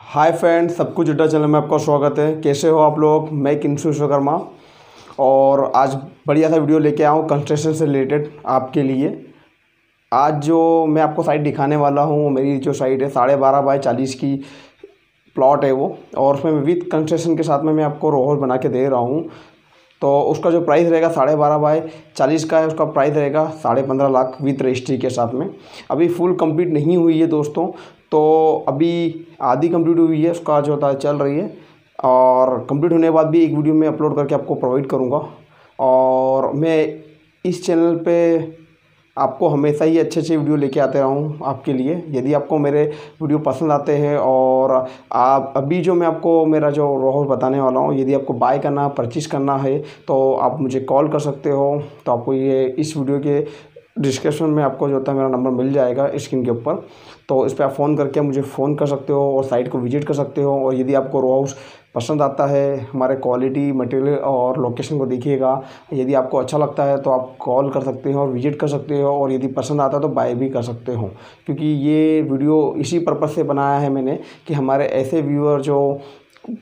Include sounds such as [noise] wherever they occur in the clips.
Hi friend सब कुछ अड्डा चैनल में आपका स्वागत है। कैसे हो आप लोग? मैं किंशु विश्वकर्मा और आज बढ़िया सा वीडियो लेके आऊँ कंस्ट्रक्शन से रिलेटेड आपके लिए। आज जो मैं आपको साइट दिखाने वाला हूँ, मेरी जो साइट है साढ़े बारह बाई चालीस की प्लॉट है वो। और उसमें विथ कंस्ट्रक्शन के साथ में मैं आपको रोहल बना के दे रहा हूँ। तो उसका जो प्राइस रहेगा साढ़े बारह बाय चालीस का है, उसका प्राइस रहेगा साढ़े पंद्रह लाख विथ रजिस्ट्री के साथ में। अभी फुल कंप्लीट नहीं हुई है दोस्तों तो अभी आधी कंप्लीट हुई है, उसका जो होता है चल रही है। और कंप्लीट होने के बाद भी एक वीडियो में अपलोड करके आपको प्रोवाइड करूँगा। और मैं इस चैनल पे आपको हमेशा ही अच्छे अच्छे वीडियो लेके आते रहा हूँ आपके लिए। यदि आपको मेरे वीडियो पसंद आते हैं और आप, अभी जो मैं आपको मेरा जो रोहर बताने वाला हूँ, यदि आपको बाय करना परचेज़ करना है तो आप मुझे कॉल कर सकते हो। तो आपको ये, इस वीडियो के डिस्क्रिप्शन में आपको जो होता है मेरा नंबर मिल जाएगा स्क्रीन के ऊपर। तो इस पर आप फ़ोन करके मुझे फ़ोन कर सकते हो और साइट को विज़िट कर सकते हो और यदि आपको रो हाउस पसंद आता है, हमारे क्वालिटी मटेरियल और लोकेशन को देखिएगा। यदि आपको अच्छा लगता है तो आप कॉल कर सकते हो और विज़िट कर सकते हो और यदि पसंद आता है तो बाय भी कर सकते हो। क्योंकि ये वीडियो इसी पर्पज़ से बनाया है मैंने कि हमारे ऐसे व्यूअर जो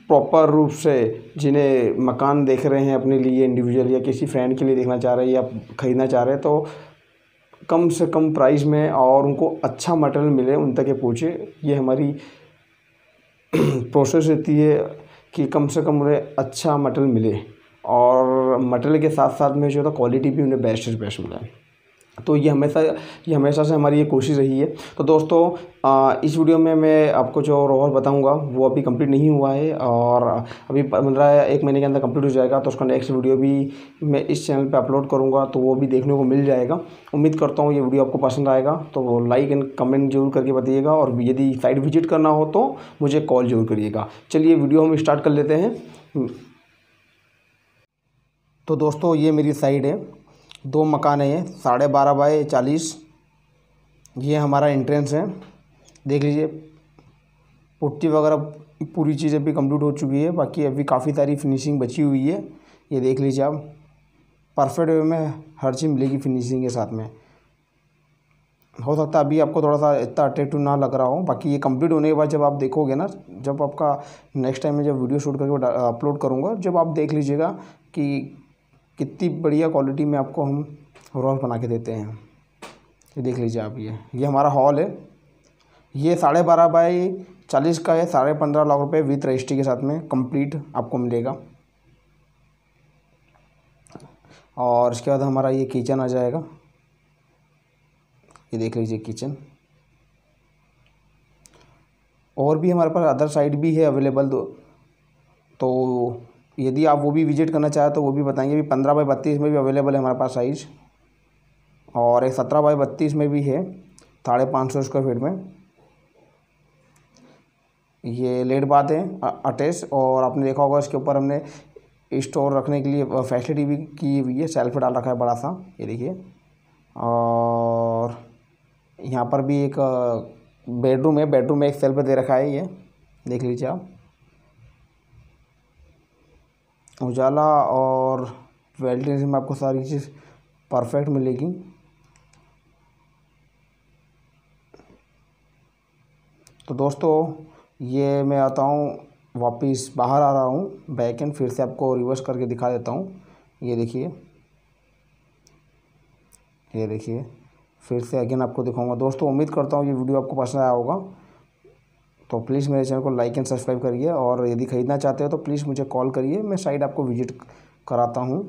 प्रॉपर रूप से जिन्हें मकान देख रहे हैं अपने लिए इंडिविजुअल या किसी फ्रेंड के लिए देखना चाह रहे हैं या ख़रीदना चाह रहे हैं तो कम से कम प्राइस में और उनको अच्छा मटेरियल मिले, उन तक ये पहुँचे। ये हमारी [clears throat] प्रोसेस रहती है कि कम से कम उन्हें अच्छा मटेरियल मिले। और मटेरियल के साथ साथ में जो है क्वालिटी भी उन्हें बेस्ट से बेस्ट मिले तो ये हमेशा ये हमेशा से हमारी ये कोशिश रही है। तो दोस्तों आ, इस वीडियो में मैं आपको जो रोहर बताऊँगा वो अभी कंप्लीट नहीं हुआ है और अभी मिल रहा है एक महीने के अंदर कंप्लीट हो जाएगा तो उसका नेक्स्ट वीडियो भी मैं इस चैनल पे अपलोड करूँगा तो वो भी देखने को मिल जाएगा। उम्मीद करता हूँ ये वीडियो आपको पसंद आएगा तो लाइक एंड कमेंट ज़रूर करके बताइएगा और यदि साइट विज़िट करना हो तो मुझे कॉल ज़रूर करिएगा। चलिए वीडियो हम स्टार्ट कर लेते हैं। तो दोस्तों ये मेरी साइड है। दो मकान है ये, साढ़े बारह बाई चालीस। ये हमारा एंट्रेंस है। देख लीजिए, पुट्टी वगैरह पूरी चीज़ अभी कंप्लीट हो चुकी है। बाकी अभी काफ़ी सारी फिनिशिंग बची हुई है। ये देख लीजिए आप परफेक्ट वे में हर चीज़ मिलेगी फिनिशिंग के साथ में। हो सकता है अभी आपको थोड़ा सा इतना अट्रैक्टिव ना लग रहा हो। बाकी ये कंप्लीट होने के बाद जब आप देखोगे ना, जब आपका नेक्स्ट टाइम में जब वीडियो शूट करके अपलोड करूँगा, जब आप देख लीजिएगा कि कितनी बढ़िया क्वालिटी में आपको हम रोल बना के देते हैं। ये देख लीजिए आप ये। ये हमारा हॉल है। ये साढ़े बारह बाई चालीस का है, साढ़े पंद्रह लाख रुपए विथ रजिस्ट्री के साथ में कंप्लीट आपको मिलेगा। और इसके बाद हमारा ये किचन आ जाएगा। ये देख लीजिए किचन और भी हमारे पास अदर साइड भी है अवेलेबल तो यदि आप वो भी विज़िट करना चाहें तो वो भी बताएँगे। भी पंद्रह बाई बत्तीस में भी अवेलेबल है हमारे पास साइज़ और एक सत्रह बाई बत्तीस में भी है, साढ़े पाँच सौ स्क्वायर फीट में। ये लेट बात है अटैच। और आपने देखा होगा इसके ऊपर हमने स्टोर रखने के लिए फैसिलिटी भी की हुई है सेल्फ डाल रखा है बड़ा सा, ये देखिए। और यहाँ पर भी एक बेडरूम है बेडरूम में एक सेल्फ दे रखा है ये, देख लीजिए आप। उजाला और वेल्डिंग में आपको सारी चीज़ परफेक्ट मिलेगी। तो दोस्तों, ये मैं आता हूँ, वापस बाहर आ रहा हूँ बैक एंड फिर से आपको रिवर्स करके दिखा देता हूँ। ये देखिए ये देखिए, फिर से अगेन आपको दिखाऊँगा। दोस्तों, उम्मीद करता हूँ ये वीडियो आपको पसंद आया होगा। तो प्लीज़ मेरे चैनल को लाइक एंड सब्सक्राइब करिए और यदि ख़रीदना चाहते हो तो प्लीज़ मुझे कॉल करिए, मैं साइट आपको विज़िट कराता हूँ।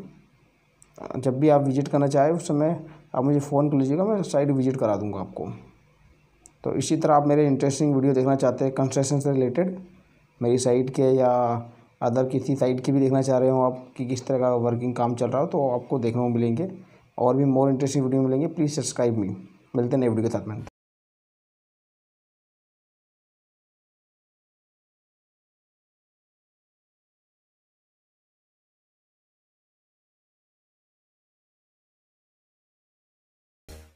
जब भी आप विज़िट करना चाहें उस समय आप मुझे फ़ोन कर लीजिएगा, मैं साइट विज़िट करा दूँगा आपको। तो इसी तरह आप मेरे इंटरेस्टिंग वीडियो देखना चाहते हैं कंस्ट्रक्शन से रिलेटेड मेरी साइट के या अदर किसी साइट की भी देखना चाह रहे हो आप कि किस तरह का वर्किंग काम चल रहा हो तो आपको देखने को मिलेंगे। और भी मोर इंटरेस्टिंग वीडियो मिलेंगे प्लीज़ सब्सक्राइब मी मिलते हैं नए वीडियो के साथ में।